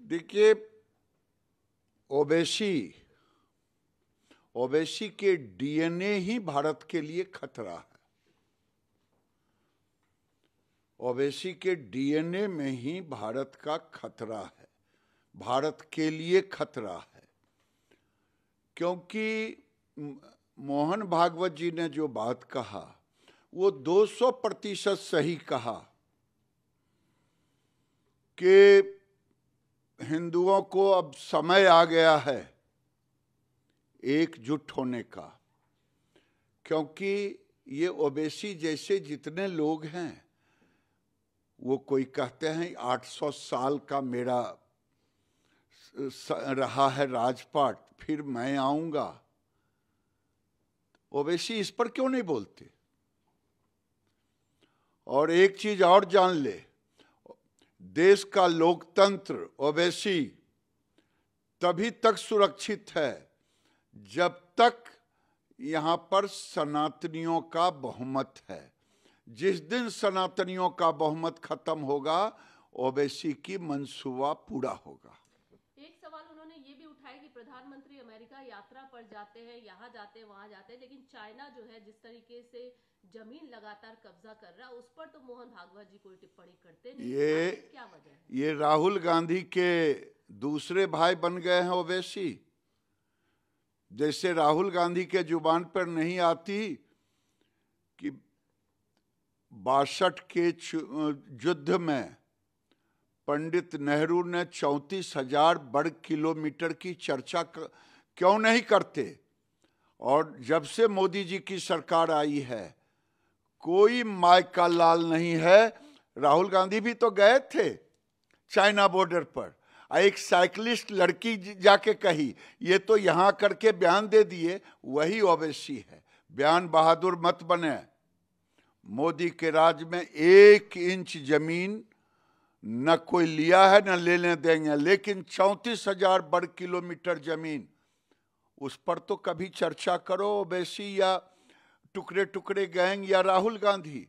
देखिए, ओबेसी ओबेसी के डीएनए ही भारत के लिए खतरा है। ओबेसी के डीएनए में ही भारत का खतरा है। भारत के लिए खतरा है। क्योंकि मोहन भागवत जी ने जो बात कहा, वो 200 प्रतिशत सही कहा कि हिंदुओं को अब समय आ गया है एकजुट होने का, क्योंकि ये ओबेसी जैसे जितने लोग हैं, वो कोई कहते हैं 800 साल का मेरा रहा है राजपाट, फिर मैं आऊँगा। ओबेसी इस पर क्यों नहीं बोलते? और एक चीज़ और जान ले देश का लोकतंत्र, ओवैसी, तभी तक सुरक्षित है, जब तक यहाँ पर सनातनियों का बहुमत है। जिस दिन सनातनियों का बहुमत खत्म होगा, ओवैसी की मंसूबा पूरा होगा एक सवाल उन्होंने ये भी उठाया कि अमेरिका यात्रा पर जाते हैं यहाँ जाते हैं वहाँ जाते हैं लेकिन चाइना जो है जिस तरीके से ज़मीन लगातार कब्जा कर रहा है उस पर तो मोहन भागवत जी कोई टिप्पणी करते नहीं। ये क्या वजह है? ये राहुल गांधी के दूसरे भाई बन गए हैं ओवैसी। जैसे राहुल गांधी के ज़ुबान पर नहीं आती कि बासठ के युद्ध में पंडित नेहरू ने चौंतीस हज़ार वर्ग किलोमीटर की चर्चा क्यों नहीं करते? और जब से मोदी जी की सरकार आई है, कोई माय का लाल नहीं है। राहुल गांधी भी तो गए थे चाइना बॉर्डर पर। एक साइकिलिस्ट लड़की जाके कही, ये तो यहाँ करके बयान दे दिए, वही ओवैसी है। बयान बहादुर मत बने। मोदी के राज में एक इंच ज़मीन न कोई लिया है, न लेने देंगे। लेकिन चौंतीस हज़ार वर्ग किलोमीटर ज़मीन उस पर तो कभी चर्चा करो ओवैसी या टुकड़े टुकड़े गैंग या राहुल गांधी।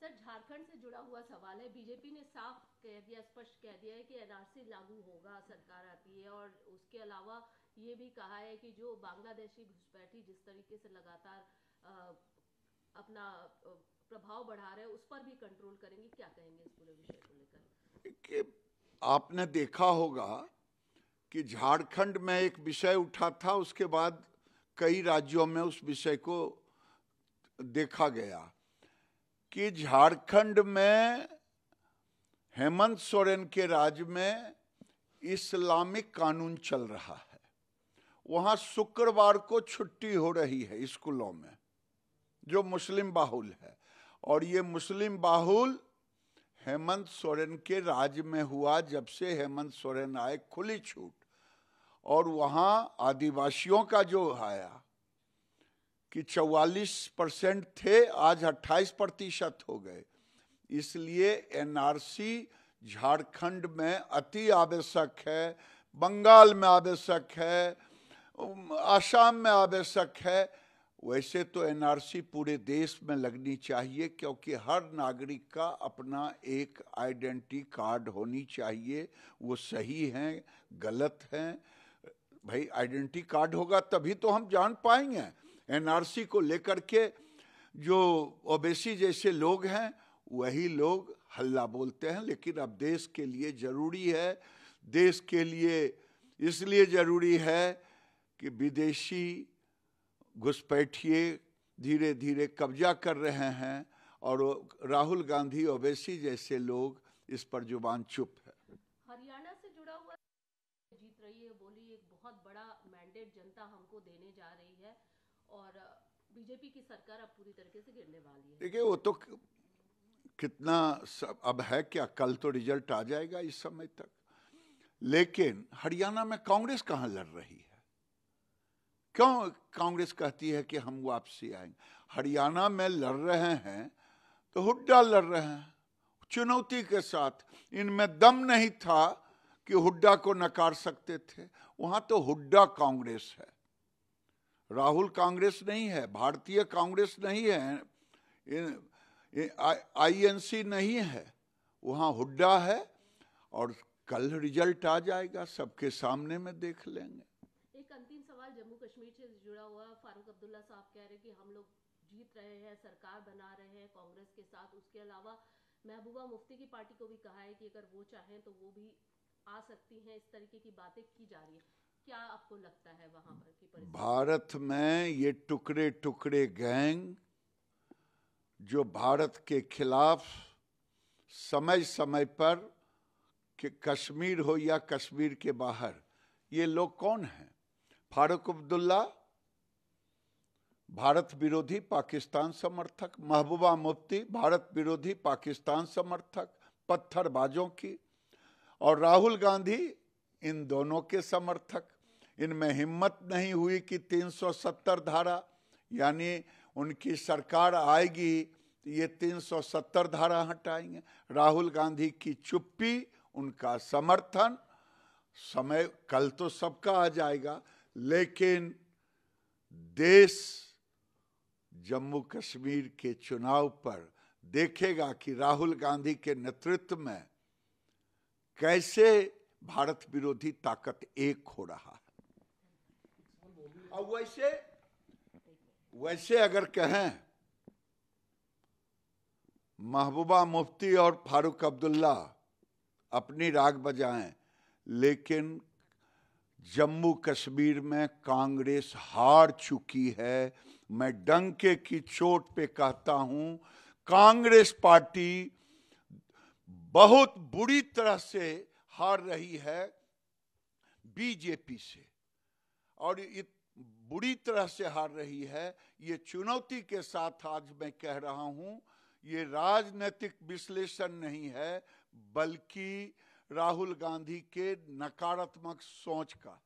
सर झारखंड से जुड़ा हुआ सवाल है। बीजेपी ने साफ़ कह दिया स्पष्ट कह दिया है कि एनआरसी लागू होगा सरकार आती है और उसके अलावा ये भी कहा है कि जो बांग्लादेशी घुसपैठी जिस तरीके से लगातार अपना प्रभाव बढ़ा रहे उस पर भी कंट्रोल करेंगे। क्या कहेंगे इस पूरे विषय को लेकर? आपने देखा होगा कि झारखंड में एक विषय उठा था, उसके बाद कई राज्यों में उस विषय को देखा गया कि झारखंड में हेमंत सोरेन के राज में इस्लामिक कानून चल रहा है। वहाँ शुक्रवार को छुट्टी हो रही है स्कूलों में, जो मुस्लिम बाहुल है। और ये मुस्लिम बाहुल हेमंत सोरेन के राज में हुआ जब से हेमंत सोरेन आए खुली छूट। और वहाँ आदिवासियों का जो आया कि 44 परसेंट थे, आज 28 प्रतिशत हो गए। इसलिए एनआरसी झारखंड में अति आवश्यक है, बंगाल में आवश्यक है आसाम में आवश्यक है। वैसे तो एनआरसी पूरे देश में लगनी चाहिए, क्योंकि हर नागरिक का अपना एक आइडेंटिटी कार्ड होनी चाहिए। वो सही हैं, गलत हैं भाई, आइडेंटिटी कार्ड होगा तभी तो हम जान पाएँगे। एनआरसी को लेकर के जो ओबेसी जैसे लोग हैं, वही लोग हल्ला बोलते हैं, लेकिन अब देश के लिए ज़रूरी है, देश के लिए इसलिए ज़रूरी है कि विदेशी घुसपैठिए धीरे धीरे कब्जा कर रहे हैं, और राहुल गांधी ओवैसी जैसे लोग इस पर ज़ुबान चुप है हरियाणा से जुड़ा हुआ जीत रही है, बोली एक बहुत बड़ा मैंडेट जनता हमको देने जा रही है और बीजेपी की सरकार अब पूरी तरीके से गिरने वाली है। देखिए, वो तो कितना सब, अब है क्या? कल तो रिज़ल्ट आ जाएगा इस समय तक। लेकिन हरियाणा में कांग्रेस कहाँ लड़ रही है? क्यों कांग्रेस कहती है कि हम वापसी आएँगे? हरियाणा में लड़ रहे हैं तो हुड्डा लड़ रहे हैं। चुनौती के साथ। इनमें दम नहीं था कि हुड्डा को नकार सकते थे। वहाँ तो हुड्डा कांग्रेस है। राहुल कांग्रेस नहीं है, भारतीय कांग्रेस नहीं है आईएनसी नहीं है। वहाँ हुड्डा है और कल रिज़ल्ट आ जाएगा, सबके सामने में देख लेंगे। एक अंतिम सवाल जम्मू कश्मीर से जुड़ा हुआ फारूक अब्दुल्ला साहब कह रहे हैं कि हम लोग जीत रहे हैं, सरकार बना रहे हैं कांग्रेस के साथ। उसके अलावा महबूबा मुफ्ती की पार्टी को भी कहा है कि अगर वो चाहें तो वो भी आ सकती हैं, इस तरीके की बातें की जा रही है। क्या आपको लगता है वहाँ पर की भारत में ये टुकड़े टुकड़े गैंग जो भारत के खिलाफ समय समय पर कि कश्मीर हो या कश्मीर के बाहर, ये लोग कौन हैं? फारूक अब्दुल्ला, भारत विरोधी पाकिस्तान समर्थक, महबूबा मुफ्ती, भारत विरोधी पाकिस्तान समर्थक, पत्थरबाजों की और राहुल गांधी, इन दोनों के समर्थक। इनमें हिम्मत नहीं हुई कि 370 धारा, यानी उनकी सरकार आएगी, ये 370 धारा हटाएँगे। राहुल गांधी की चुप्पी, उनका समर्थन, समय, कल तो सबका आ जाएगा, लेकिन देश जम्मू कश्मीर के चुनाव पर देखेगा कि राहुल गांधी के नेतृत्व में कैसे भारत विरोधी ताकत एक हो रहा है? और वैसे वैसे अगर कहें, महबूबा मुफ्ती और फारूक अब्दुल्ला अपनी राग बजाएँ, लेकिन जम्मू कश्मीर में कांग्रेस हार चुकी है। मैं डंके की चोट पे कहता हूँ, कांग्रेस पार्टी बहुत बुरी तरह से हार रही है बीजेपी से। और ये बुरी तरह से हार रही है, ये चुनौती के साथ आज मैं कह रहा हूँ, ये राजनीतिक विश्लेषण नहीं है, बल्कि राहुल गांधी के नकारात्मक सोच का।